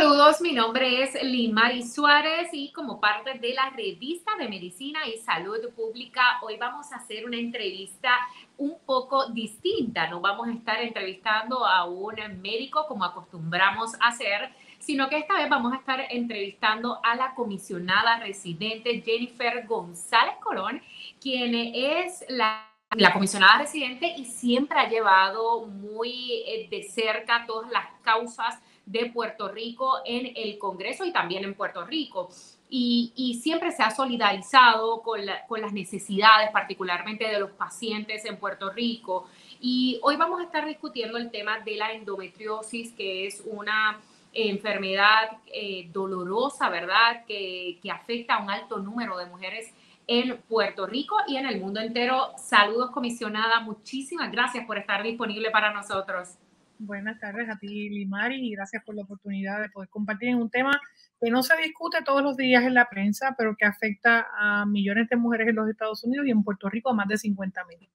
Saludos, mi nombre es Limari Suárez y como parte de la revista de Medicina y Salud Pública, hoy vamos a hacer una entrevista un poco distinta. No vamos a estar entrevistando a un médico como acostumbramos a hacer, sino que esta vez vamos a estar entrevistando a la comisionada residente Jennifer González Colón, quien es la la comisionada residente y siempre ha llevado muy eh, de cerca todas las causas de Puerto Rico en el Congreso y también en Puerto Rico. Y, siempre se ha solidarizado con, con, las necesidades, particularmente de los pacientes en Puerto Rico. Y hoy vamos a estar discutiendo el tema de la endometriosis, que es una enfermedad eh, dolorosa, ¿verdad? Que, que afecta a un alto número de mujeres en Puerto Rico y en el mundo entero. Saludos, comisionada. Muchísimas gracias por estar disponible para nosotros. Buenas tardes a ti, Limari, y gracias por la oportunidad de poder compartir en un tema que no se discute todos los días en la prensa, pero que afecta a millones de mujeres en los Estados Unidos y en Puerto Rico a más de 50 mil.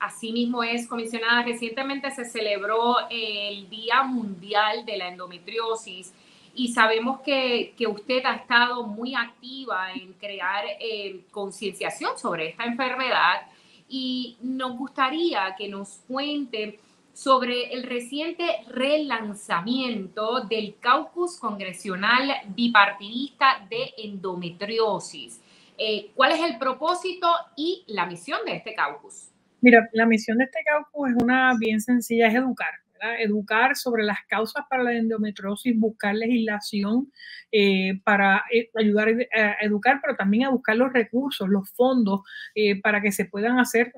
Así mismo es, comisionada. Recientemente se celebró el Día Mundial de la Endometriosis y sabemos que, que usted ha estado muy activa en crear eh, concienciación sobre esta enfermedad y nos gustaría que nos cuente sobre el reciente relanzamiento del caucus congresional bipartidista de endometriosis. Eh, ¿Cuál es el propósito y la misión de este caucus? Mira, la misión de este caucus es una bien sencilla, es educar educar sobre las causas para la endometriosis, buscar legislación eh, para eh, ayudar a educar, pero también a buscar los recursos, los fondos eh, para que se puedan hacer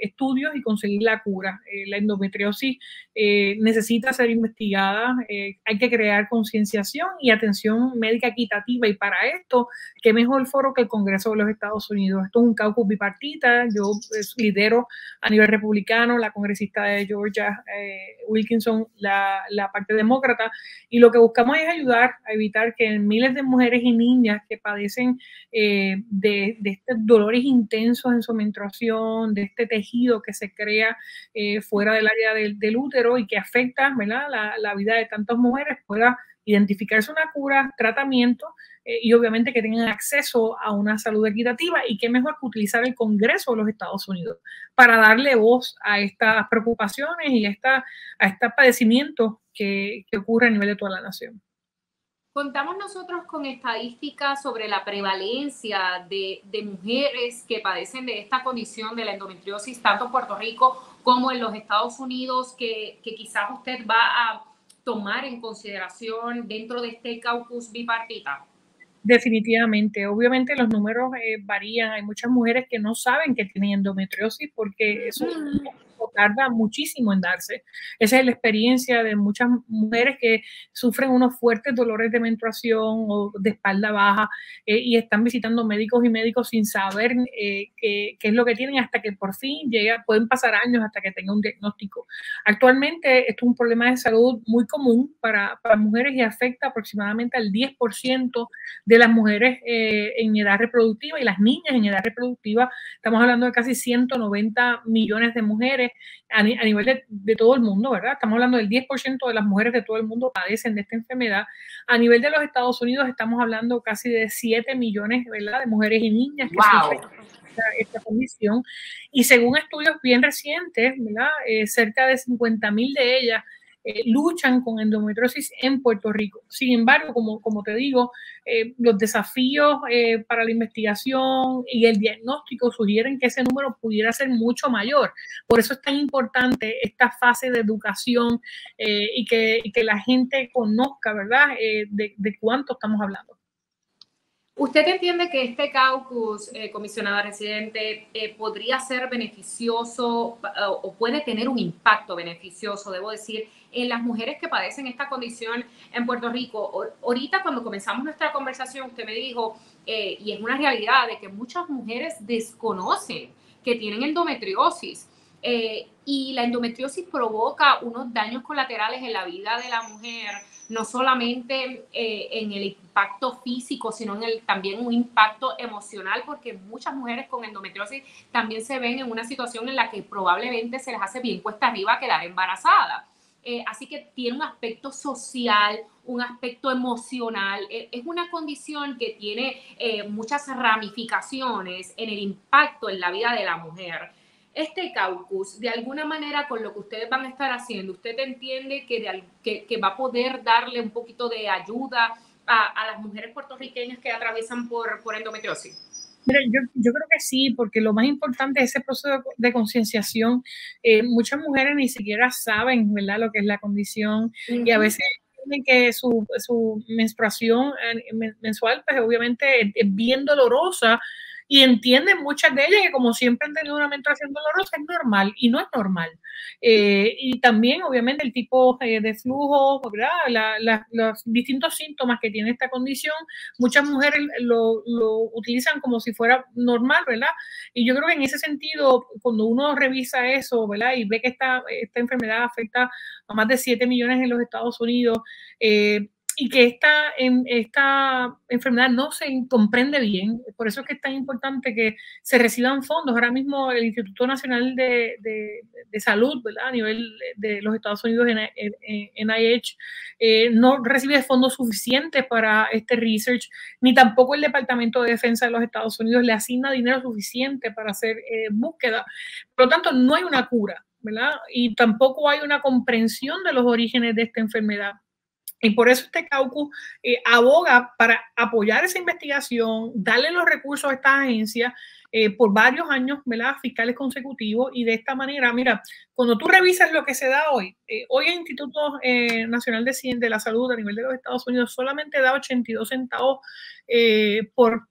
estudios y conseguir la cura. la endometriosis necesita ser investigada, hay que crear concienciación y atención médica equitativa y para esto, qué mejor foro que el Congreso de los Estados Unidos. Esto es un caucus bipartita, yo lidero a nivel republicano, la congresista de Georgia, Will La, la, parte demócrata, y lo que buscamos es ayudar a evitar que miles de mujeres y niñas que padecen eh, de, estos dolores intensos en su menstruación, de este tejido que se crea eh, fuera del área del, del, útero y que afecta ¿verdad? La, la vida de tantas mujeres, pueda identificarse una cura, tratamiento eh, y obviamente que tengan acceso a una salud equitativa y qué mejor que utilizar el Congreso de los Estados Unidos para darle voz a estas preocupaciones y a, esta, a estos padecimientos que, que ocurren a nivel de toda la nación. Contamos nosotros con estadísticas sobre la prevalencia de, de, mujeres que padecen de esta condición de la endometriosis, tanto en Puerto Rico como en los Estados Unidos, que, que quizás usted va a tomar en consideración dentro de este caucus bipartita. Definitivamente, obviamente los números eh, varían. Hay muchas mujeres que no saben que tienen endometriosis porque eso tarda muchísimo en darse. Esa es la experiencia de muchas mujeres que sufren unos fuertes dolores de menstruación o de espalda baja eh, y están visitando médicos y médicos sin saber eh, qué, es lo que tienen hasta que por fin llega, pueden pasar años hasta que tenga un diagnóstico. Actualmente esto es un problema de salud muy común para, para mujeres y afecta aproximadamente al 10% de las mujeres eh, en edad reproductiva y las niñas en edad reproductiva. Estamos hablando de casi 190 millones de mujeres a, nivel de, todo el mundo, ¿verdad? Estamos hablando del 10% de las mujeres de todo el mundo padecen de esta enfermedad. A nivel de los Estados Unidos estamos hablando casi de 7 millones, ¿verdad? De mujeres y niñas que sufren esta, condición. Y según estudios bien recientes, ¿verdad? Eh, cerca de 50 mil de ellas eh, luchan con endometriosis en Puerto Rico. Sin embargo, como, como te digo, eh, los desafíos eh, para la investigación y el diagnóstico sugieren que ese número pudiera ser mucho mayor. Por eso es tan importante esta fase de educación y que, que, la gente conozca, ¿verdad?, de, de cuánto estamos hablando. ¿Usted entiende que este caucus, eh, comisionada residente, eh, podría ser beneficioso eh, o puede tener un impacto beneficioso, debo decir, en las mujeres que padecen esta condición en Puerto Rico? ahorita cuando comenzamos nuestra conversación, usted me dijo, y es una realidad, de que muchas mujeres desconocen que tienen endometriosis. y la endometriosis provoca unos daños colaterales en la vida de la mujer no solamente eh, en el impacto físico, sino en el, también un impacto emocional, porque muchas mujeres con endometriosis también se ven en una situación en la que probablemente se les hace bien cuesta arriba quedar embarazada. eh, así que tiene un aspecto social, un aspecto emocional. E, es una condición que tiene eh, muchas ramificaciones en el impacto en la vida de la mujer. Este caucus, de alguna manera, con lo que ustedes van a estar haciendo, ¿usted entiende que, que, va a poder darle un poquito de ayuda a, las mujeres puertorriqueñas que atraviesan por, por endometriosis? Mira, yo, yo, creo que sí, porque lo más importante es ese proceso de concienciación. Eh, muchas mujeres ni siquiera saben, ¿verdad?, lo que es la condición y a veces tienen que su, su menstruación eh, mensual, pues obviamente es bien dolorosa y entienden muchas de ellas que como siempre han tenido una menstruación dolorosa es normal y no es normal. Eh, y también obviamente el tipo eh, de flujo, los distintos síntomas que tiene esta condición, muchas mujeres lo, utilizan como si fuera normal, ¿verdad? Y yo creo que en ese sentido, cuando uno revisa eso, ¿verdad? Y ve que esta, esta enfermedad afecta a más de 7 millones en los Estados Unidos, eh, y que esta, esta enfermedad no se comprende bien. Por eso es que es tan importante que se reciban fondos. Ahora mismo el Instituto Nacional de, de, Salud, ¿verdad? a nivel de los Estados Unidos, NIH, eh, no recibe fondos suficientes para este research, ni tampoco el Departamento de Defensa de los Estados Unidos le asigna dinero suficiente para hacer eh, búsqueda. Por lo tanto, no hay una cura. ¿verdad? Y tampoco hay una comprensión de los orígenes de esta enfermedad. Y por eso este caucus eh, aboga para apoyar esa investigación, darle los recursos a esta agencia eh, por varios años, ¿verdad? Fiscales consecutivos. Y de esta manera, mira, cuando tú revisas lo que se da hoy, eh, hoy el Instituto Nacional de, de la Salud a nivel de los Estados Unidos solamente da 82 centavos por,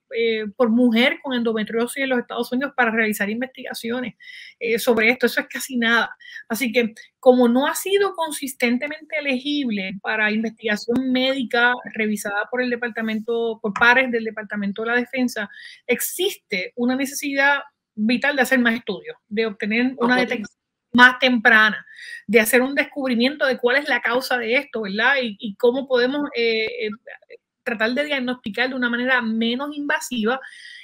por mujer con endometriosis en los Estados Unidos para realizar investigaciones sobre esto. Eso es casi nada. Así que como no ha sido consistentemente elegible para investigación médica revisada por el departamento, por pares del Departamento de la Defensa, existe una necesidad vital de hacer más estudios, de obtener una detección más temprana, de hacer un descubrimiento de cuál es la causa de esto, ¿verdad? Y, cómo podemos eh, eh, tratar de diagnosticar de una manera menos invasiva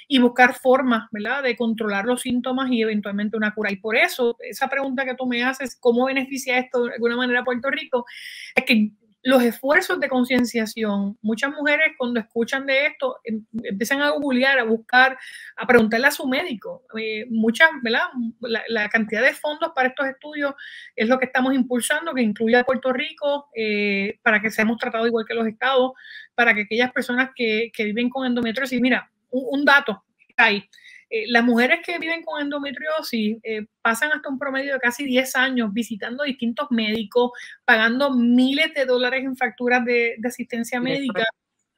y buscar formas, ¿verdad?, de controlar los síntomas y eventualmente una cura. Y por eso, esa pregunta que tú me haces, ¿cómo beneficia esto de alguna manera a Puerto Rico? Es que los esfuerzos de concienciación, muchas mujeres cuando escuchan de esto em, empiezan a googlear, a buscar, a preguntarle a su médico. Eh, muchas, ¿verdad? La, cantidad de fondos para estos estudios es lo que estamos impulsando, que incluye a Puerto Rico, eh, para que seamos tratados igual que los estados, para que aquellas personas que, que viven con endometriosis, mira, un, dato hay. Eh, las mujeres que viven con endometriosis eh, pasan hasta un promedio de casi 10 años visitando distintos médicos, pagando miles de dólares en facturas de, de asistencia médica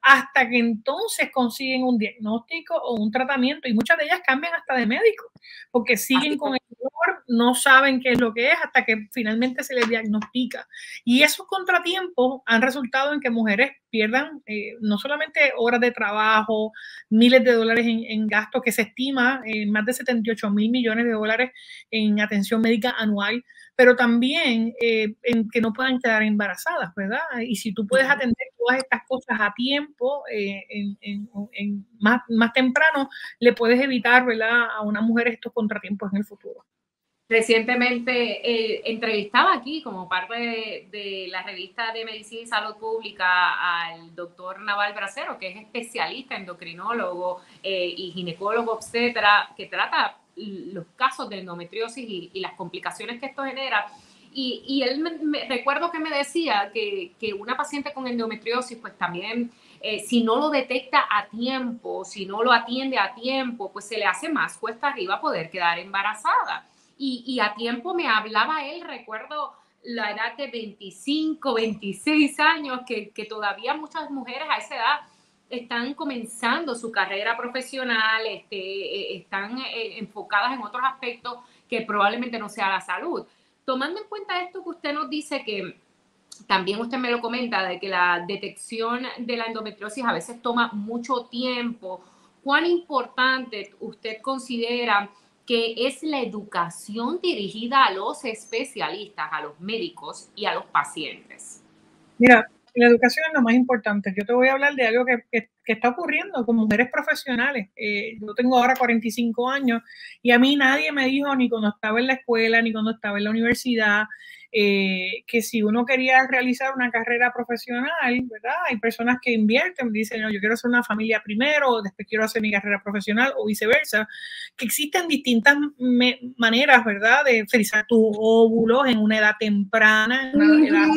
hasta que entonces consiguen un diagnóstico o un tratamiento y muchas de ellas cambian hasta de médico porque siguen con el dolor, no saben qué es lo que es hasta que finalmente se les diagnostica. Y esos contratiempos han resultado en que mujeres pierdan eh, no solamente horas de trabajo, miles de dólares en, gastos que se estima en más de 78 mil millones de dólares en atención médica anual, pero también eh, en que no puedan quedar embarazadas, ¿verdad? Y si tú puedes atender todas estas cosas a tiempo, eh, en, más, más temprano, le puedes evitar, ¿verdad? A una mujer estos contratiempos en el futuro. Recientemente eh, entrevistaba aquí como parte de, la revista de Medicina y Salud Pública al doctor Naval Bracero, que es especialista endocrinólogo y ginecólogo obstetra, que trata los casos de endometriosis y, las complicaciones que esto genera. Y, él me, recuerdo que me decía que, una paciente con endometriosis, pues también, eh, si no lo detecta a tiempo, si no lo atiende a tiempo, pues se le hace más cuesta arriba poder quedar embarazada. Y, a tiempo me hablaba él, recuerdo la edad de 25, 26 años, que, que todavía muchas mujeres a esa edad están comenzando su carrera profesional, este, eh, están eh, enfocadas en otros aspectos que probablemente no sea la salud. Tomando en cuenta esto que usted nos dice que también usted me lo comenta de que la detección de la endometriosis a veces toma mucho tiempo. ¿Cuán importante usted considera que es la educación dirigida a los especialistas, a los médicos y a los pacientes? Mira, la educación es lo más importante. Yo te voy a hablar de algo que, que, está ocurriendo con mujeres profesionales. Eh, yo tengo ahora 45 años y a mí nadie me dijo ni cuando estaba en la escuela, ni cuando estaba en la universidad, eh, que si uno quería realizar una carrera profesional, ¿verdad? Hay personas que invierten, dicen, no, yo quiero hacer una familia primero, después quiero hacer mi carrera profesional o viceversa, que existen distintas maneras, ¿verdad? De frizar tus óvulos en una edad temprana, en una edad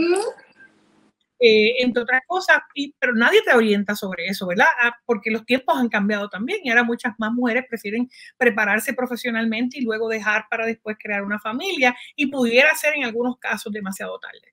eh, entre otras cosas, y, pero nadie te orienta sobre eso, ¿verdad? Ah, porque los tiempos han cambiado también y ahora muchas más mujeres prefieren prepararse profesionalmente y luego dejar para después crear una familia y pudiera ser en algunos casos demasiado tarde.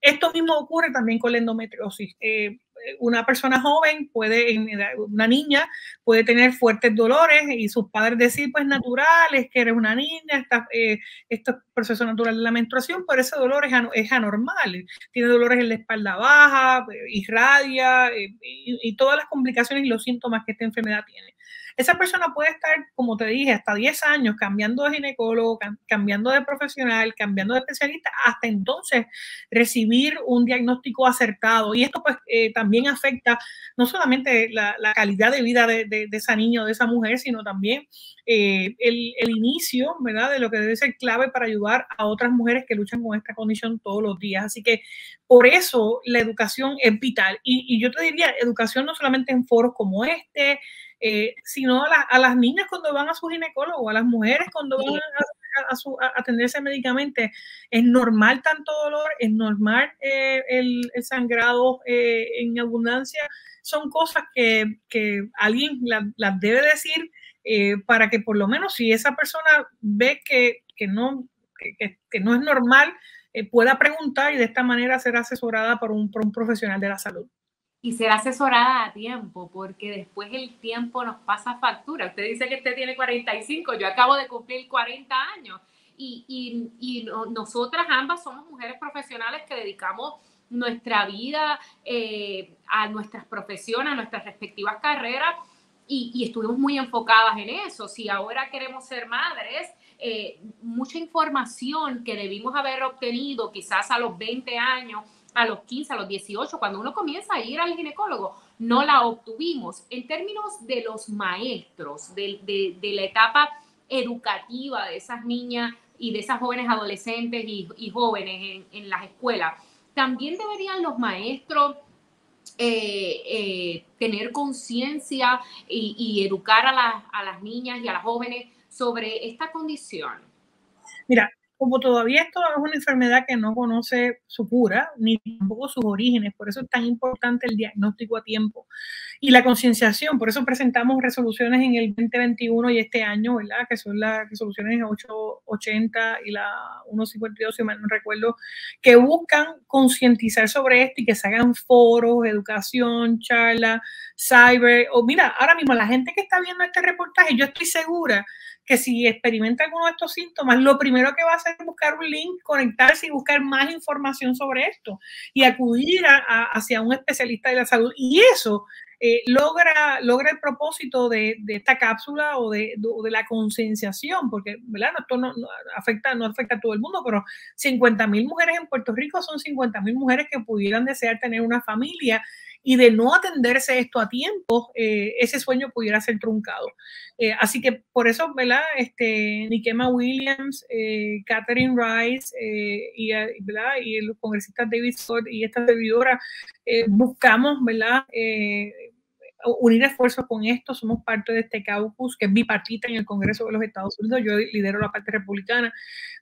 Esto mismo ocurre también con la endometriosis. Eh, una persona joven puede, una niña puede tener fuertes dolores y sus padres decir, pues natural, es que eres una niña, está, eh, esto es proceso natural de la menstruación, pero ese dolor es, anormal. Tiene dolores en la espalda baja, irradia eh, y, y todas las complicaciones y los síntomas que esta enfermedad tiene. Esa persona puede estar, como te dije, hasta 10 años cambiando de ginecólogo, cambiando de profesional, cambiando de especialista, hasta entonces recibir un diagnóstico acertado. Y esto pues eh, también afecta no solamente la, calidad de vida de, esa niña o de esa mujer, sino también eh, el, inicio, ¿verdad? De lo que debe ser clave para ayudar a otras mujeres que luchan con esta condición todos los días. Así que por eso la educación es vital. Y, y yo te diría, educación no solamente en foros como este, eh, sino a, las niñas cuando van a su ginecólogo, a las mujeres cuando van a, atenderse médicamente. Es normal tanto dolor, es normal eh, el, sangrado eh, en abundancia. Son cosas que, alguien las debe decir para que por lo menos si esa persona ve que, no, que, no es normal, pueda preguntar y de esta manera ser asesorada por un profesional de la salud y ser asesorada a tiempo, porque después el tiempo nos pasa factura. Usted dice que usted tiene 45, yo acabo de cumplir 40 años y, y, y nosotras ambas somos mujeres profesionales que dedicamos nuestra vida eh, a nuestras profesiones, a nuestras respectivas carreras y, y, estuvimos muy enfocadas en eso. Si ahora queremos ser madres, eh, mucha información que debimos haber obtenido quizás a los 20 años a los 15, a los 18, cuando uno comienza a ir al ginecólogo, no la obtuvimos. En términos de los maestros, de, la etapa educativa de esas niñas y de esas jóvenes adolescentes y, jóvenes en, las escuelas, también deberían los maestros eh, eh, tener conciencia y, educar a, a las niñas y a las jóvenes sobre esta condición. Mira, como todavía esto es una enfermedad que no conoce su cura ni tampoco sus orígenes, por eso es tan importante el diagnóstico a tiempo y la concienciación. Por eso presentamos resoluciones en el 2021 y este año, ¿verdad? Que son las resoluciones 880 y la 152, si mal no recuerdo, que buscan concientizar sobre esto y que se hagan foros, educación, charla, cyber. O mira, ahora mismo la gente que está viendo este reportaje, yo estoy segura que si experimenta alguno de estos síntomas, lo primero que va a hacer es buscar un link, conectarse y buscar más información sobre esto y acudir hacia un especialista de la salud. Y eso eh, logra, logra el propósito de, esta cápsula o de, la concienciación, porque ¿verdad? esto no, afecta, no afecta a todo el mundo, pero 50 mil mujeres en Puerto Rico son 50 mil mujeres que pudieran desear tener una familia y de no atenderse esto a tiempo, eh, ese sueño pudiera ser truncado. Eh, así que por eso, ¿verdad? Este, Nikema Williams, eh, Catherine Rice y, ¿verdad? y los congresistas David Scott y esta servidora buscamos, ¿verdad? Unir esfuerzos con esto, somos parte de este caucus que es bipartita en el Congreso de los Estados Unidos, yo lidero la parte republicana,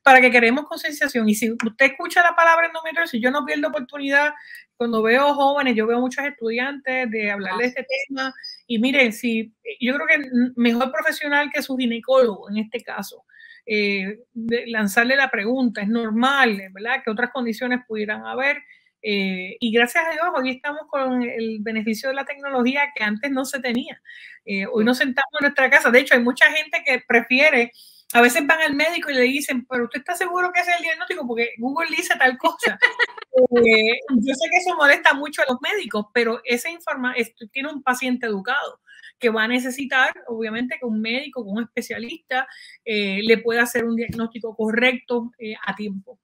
para que queremos concienciación. Y si usted escucha la palabra endometriosis, yo no pierdo oportunidad cuando veo jóvenes, yo veo muchos estudiantes de hablar de este tema. Y miren, si yo creo que mejor profesional que su ginecólogo en este caso, eh, lanzarle la pregunta, es normal, ¿verdad? Que otras condiciones pudieran haber. Eh, y gracias a Dios, hoy estamos con el beneficio de la tecnología que antes no se tenía. Eh, hoy nos sentamos en nuestra casa. De hecho, hay mucha gente que prefiere a veces van al médico y le dicen, pero usted está seguro que ese es el diagnóstico porque Google dice tal cosa. Eh, yo sé que eso molesta mucho a los médicos, pero esa información tiene un paciente educado que va a necesitar, obviamente, que un médico, un especialista, le pueda hacer un diagnóstico correcto a tiempo.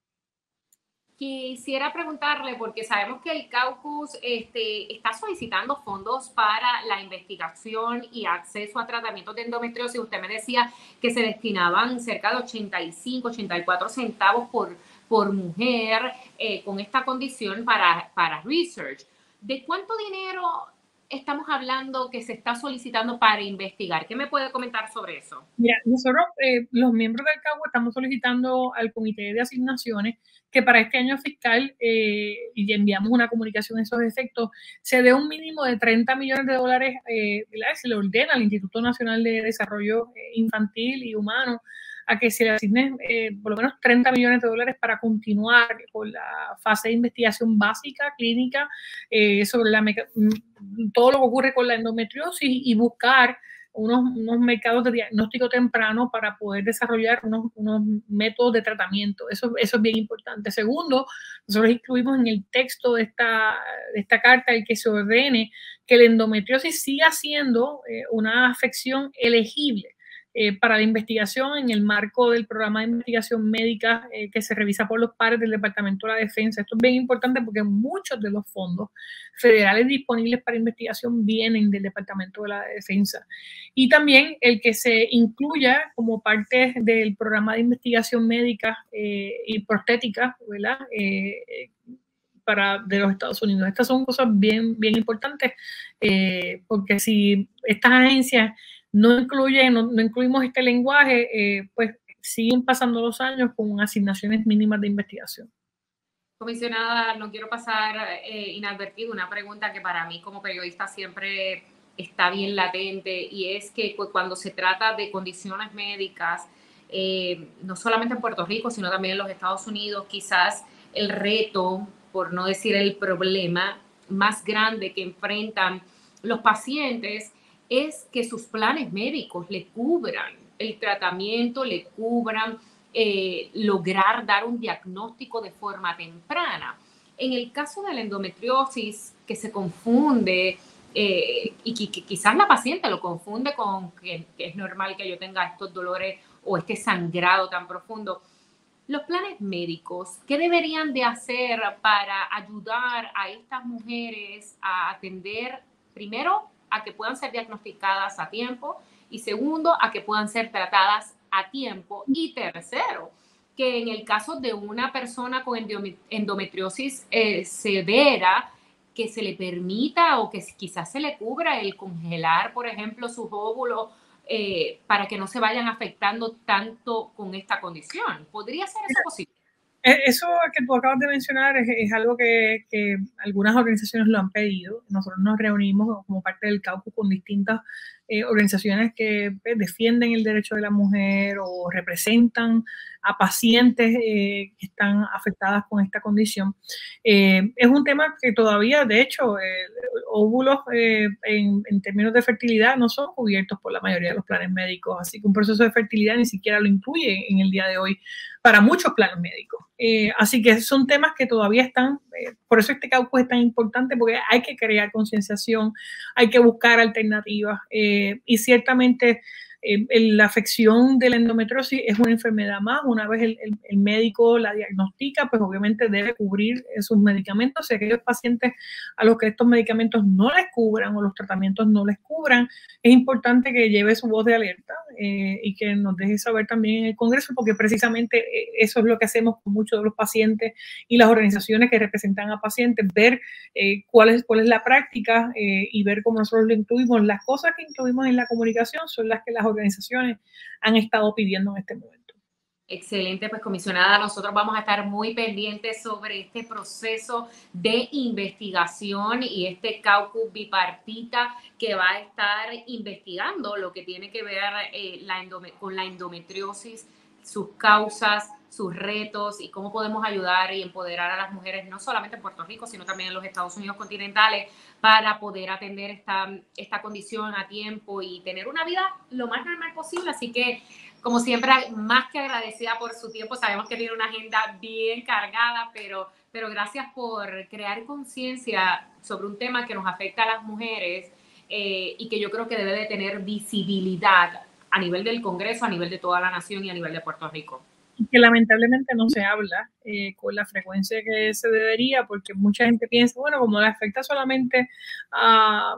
Quisiera preguntarle, porque sabemos que el caucus este, está solicitando fondos para la investigación y acceso a tratamientos de endometriosis. Usted me decía que se destinaban cerca de 85, 84 centavos por, por mujer eh, con esta condición para, para research. ¿De cuánto dinero estamos hablando que se está solicitando para investigar? ¿Qué me puede comentar sobre eso? Mira, nosotros, eh, los miembros del CAUA, estamos solicitando al Comité de Asignaciones que para este año fiscal, eh, y enviamos una comunicación en esos efectos, se dé un mínimo de 30 millones de dólares, eh, se le ordena al Instituto Nacional de Desarrollo Infantil y Humano a que se le asignen eh, por lo menos 30 millones de dólares para continuar con la fase de investigación básica, clínica, eh, sobre la mm, todo lo que ocurre con la endometriosis y buscar unos, unos, mercados de diagnóstico temprano para poder desarrollar unos, unos, métodos de tratamiento. Eso, eso es bien importante. Segundo, nosotros incluimos en el texto de esta, de esta carta el que se ordene que la endometriosis siga siendo eh, una afección elegible eh, para la investigación en el marco del programa de investigación médica eh, que se revisa por los pares del Departamento de la Defensa. Esto es bien importante porque muchos de los fondos federales disponibles para investigación vienen del Departamento de la Defensa. Y también el que se incluya como parte del programa de investigación médica eh, y prostética, ¿verdad? Para, de los Estados Unidos. Estas son cosas bien, bien importantes porque si estas agencias no incluye, no, incluimos este lenguaje, eh, pues siguen pasando los años con asignaciones mínimas de investigación. Comisionada, no quiero pasar eh, inadvertido una pregunta que para mí como periodista siempre está bien latente y es que cuando se trata de condiciones médicas, eh, no solamente en Puerto Rico, sino también en los Estados Unidos, quizás el reto, por no decir el problema más grande que enfrentan los pacientes es que sus planes médicos le cubran el tratamiento, le cubran eh, lograr dar un diagnóstico de forma temprana. En el caso de la endometriosis, que se confunde eh, y que, quizás la paciente lo confunde con que, es normal que yo tenga estos dolores o este sangrado tan profundo, los planes médicos, ¿qué deberían de hacer para ayudar a estas mujeres a atender primero a que puedan ser diagnosticadas a tiempo y segundo, a que puedan ser tratadas a tiempo y tercero, que en el caso de una persona con endometriosis eh, severa, que se le permita o que quizás se le cubra el congelar, por ejemplo, sus óvulos eh, para que no se vayan afectando tanto con esta condición. ¿Podría ser eso posible? Eh, eso que tú acabas de mencionar es, algo que, algunas organizaciones lo han pedido. Nosotros nos reunimos como parte del caucus con distintas eh, organizaciones que pues, defienden el derecho de la mujer o representan a pacientes eh, que están afectadas con esta condición. es un tema que todavía, de hecho, óvulos en, en, términos de fertilidad no son cubiertos por la mayoría de los planes médicos, así que un proceso de fertilidad ni siquiera lo incluye en el día de hoy para muchos planes médicos. Eh, así que son temas que todavía están, eh, por eso este caucus es tan importante, porque hay que crear concienciación, hay que buscar alternativas eh, y ciertamente eh, la afección de la endometriosis es una enfermedad más. Una vez el, médico la diagnostica, pues obviamente debe cubrir sus medicamentos. Si aquellos pacientes a los que estos medicamentos no les cubran o los tratamientos no les cubran, es importante que lleve su voz de alerta eh, y que nos deje saber también en el Congreso, porque precisamente eh, eso es lo que hacemos con muchos de los pacientes y las organizaciones que representan a pacientes, ver cuál, es, cuál es la práctica y ver cómo nosotros lo incluimos. Las cosas que incluimos en la comunicación son las que las organizaciones han estado pidiendo en este momento. Excelente, pues comisionada, nosotros vamos a estar muy pendientes sobre este proceso de investigación y este caucus bipartita que va a estar investigando lo que tiene que ver eh, con la endometriosis, sus causas, sus retos y cómo podemos ayudar y empoderar a las mujeres, no solamente en Puerto Rico, sino también en los Estados Unidos continentales, para poder atender esta, esta condición a tiempo y tener una vida lo más normal posible. Así que, como siempre, más que agradecida por su tiempo, sabemos que tiene una agenda bien cargada, pero, pero gracias por crear conciencia sobre un tema que nos afecta a las mujeres eh, y que yo creo que debe de tener visibilidad a nivel del Congreso, a nivel de toda la nación y a nivel de Puerto Rico que lamentablemente no se habla eh, con la frecuencia que se debería, porque mucha gente piensa, bueno, como le afecta solamente a,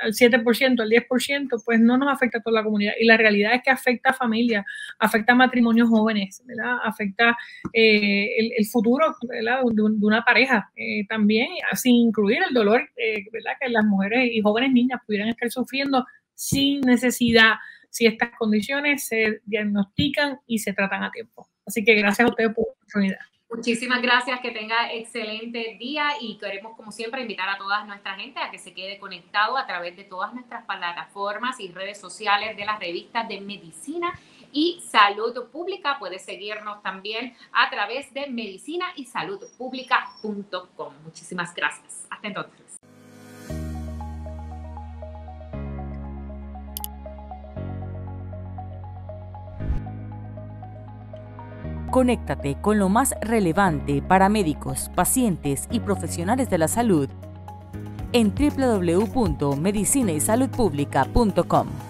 al 7%, al 10%, pues no nos afecta a toda la comunidad. Y la realidad es que afecta a familias, afecta a matrimonios jóvenes, ¿verdad? afecta eh, el, futuro. De, una pareja eh, también, sin incluir el dolor eh, que las mujeres y jóvenes niñas pudieran estar sufriendo sin necesidad si estas condiciones se diagnostican y se tratan a tiempo. Así que gracias a ustedes por la oportunidad. Muchísimas gracias, que tenga excelente día y queremos como siempre invitar a toda nuestra gente a que se quede conectado a través de todas nuestras plataformas y redes sociales de las revistas de medicina y salud pública. Puede seguirnos también a través de medicina y salud pública.com. Muchísimas gracias. Hasta entonces. Conéctate con lo más relevante para médicos, pacientes y profesionales de la salud en www.medicinaysaludpublica.com.